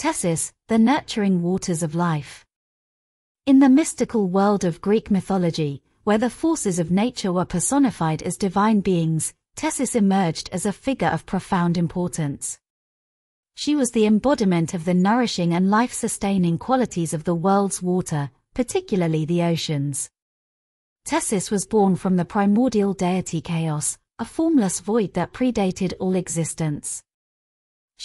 Tethys, the nurturing waters of life. In the mystical world of Greek mythology, where the forces of nature were personified as divine beings, Tethys emerged as a figure of profound importance. She was the embodiment of the nourishing and life-sustaining qualities of the world's water, particularly the oceans. Tethys was born from the primordial deity Chaos, a formless void that predated all existence.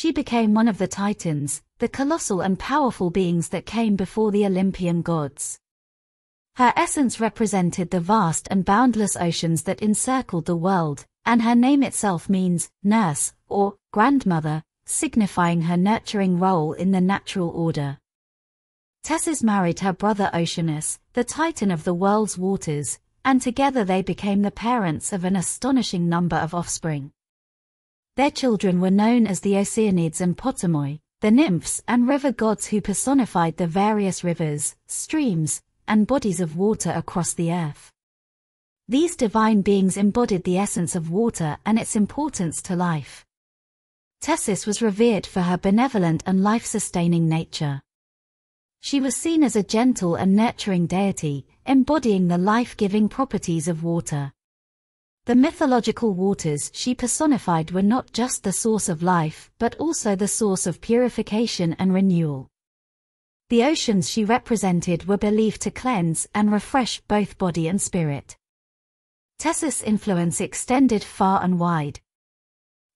She became one of the Titans, the colossal and powerful beings that came before the Olympian gods. Her essence represented the vast and boundless oceans that encircled the world, and her name itself means nurse or grandmother, signifying her nurturing role in the natural order. Tethys married her brother Oceanus, the titan of the world's waters, and together they became the parents of an astonishing number of offspring. Their children were known as the Oceanids and Potamoi, the nymphs and river gods who personified the various rivers, streams, and bodies of water across the earth. These divine beings embodied the essence of water and its importance to life. Tethys was revered for her benevolent and life-sustaining nature. She was seen as a gentle and nurturing deity, embodying the life-giving properties of water. The mythological waters she personified were not just the source of life, but also the source of purification and renewal. The oceans she represented were believed to cleanse and refresh both body and spirit. Tethys' influence extended far and wide.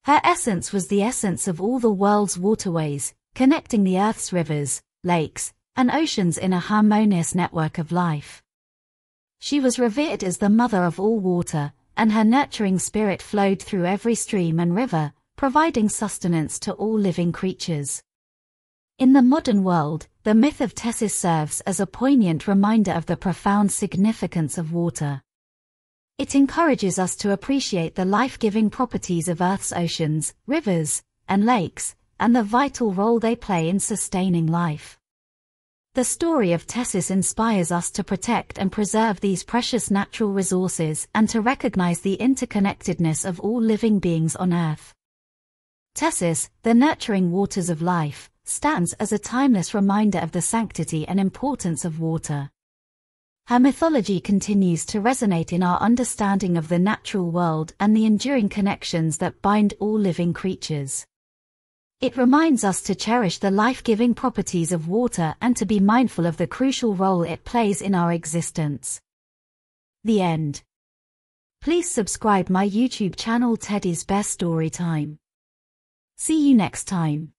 Her essence was the essence of all the world's waterways, connecting the Earth's rivers, lakes, and oceans in a harmonious network of life. She was revered as the mother of all water, and her nurturing spirit flowed through every stream and river, providing sustenance to all living creatures. In the modern world, the myth of Tethys serves as a poignant reminder of the profound significance of water. It encourages us to appreciate the life-giving properties of Earth's oceans, rivers, and lakes, and the vital role they play in sustaining life. The story of Tethys inspires us to protect and preserve these precious natural resources and to recognize the interconnectedness of all living beings on Earth. Tethys, the nurturing waters of life, stands as a timeless reminder of the sanctity and importance of water. Her mythology continues to resonate in our understanding of the natural world and the enduring connections that bind all living creatures. It reminds us to cherish the life-giving properties of water and to be mindful of the crucial role it plays in our existence. The end. Please subscribe my YouTube channel Teddy Bear's Story Time. See you next time.